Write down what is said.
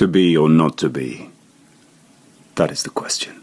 To be or not to be? That is the question.